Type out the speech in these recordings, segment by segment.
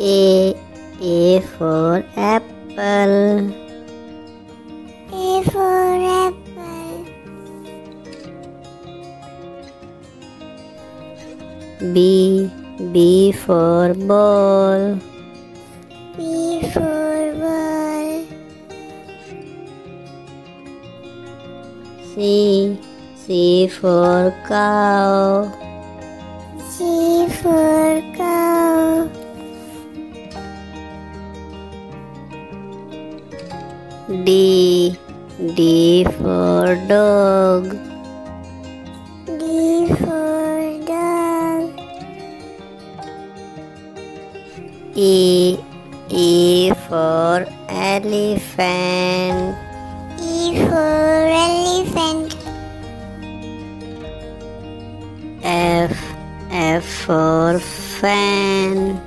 A. A for apple. A for apple. B. B for ball. B for ball. C. C for cow. C for D. D for dog. D for dog. E. E for elephant. E for elephant. F. F for fan.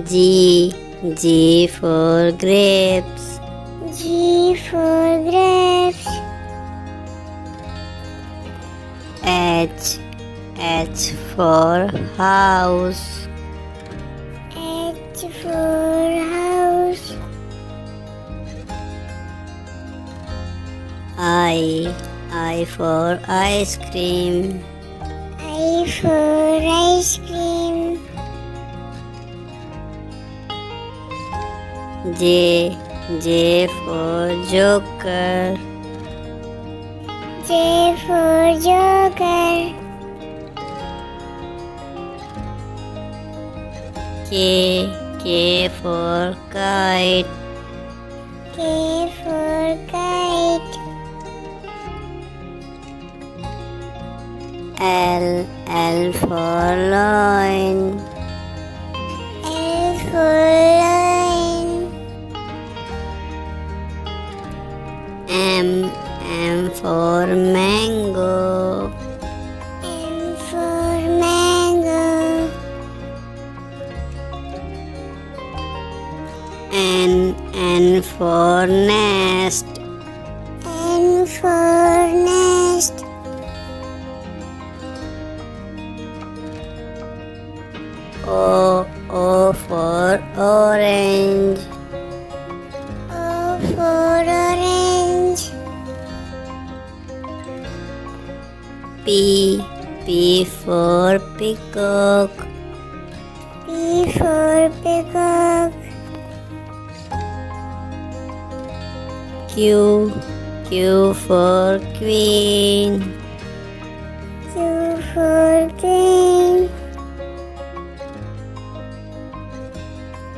G. G for grapes. G for grapes. H. H for house. H for house. I. I for ice cream. I for ice cream. J. J for joker. J for joker. K. K for kite. K for kite. L. L for lion. L for M. M for mango. M for mango. N. N for nest. N for nest. O. O for orange. P. P for peacock. P for peacock. Q. Q for queen. Q for queen.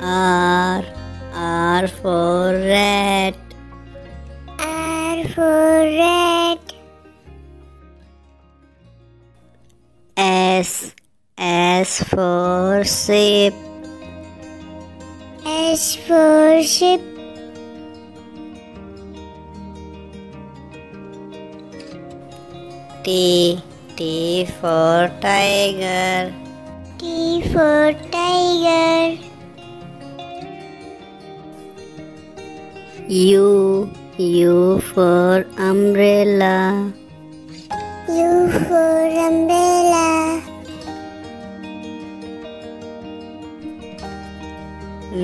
R. R for rat. R for rat. S. S for sheep. S for ship. T. T for tiger. T for tiger. U. U for umbrella. U for umbrella.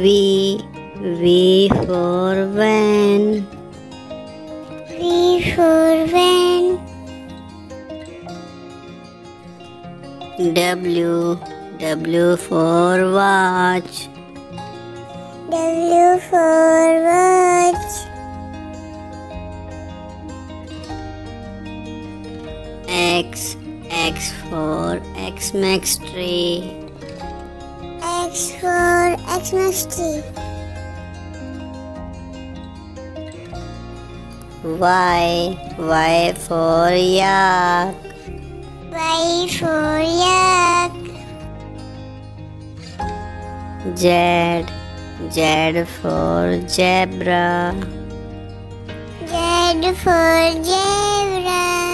V. V for van. V for van. W. W for watch. W for watch. X. X for Xmas tree. X for Xmas tree. Y. Y for yak. Y for yak. Z. Z for zebra. Z for zebra.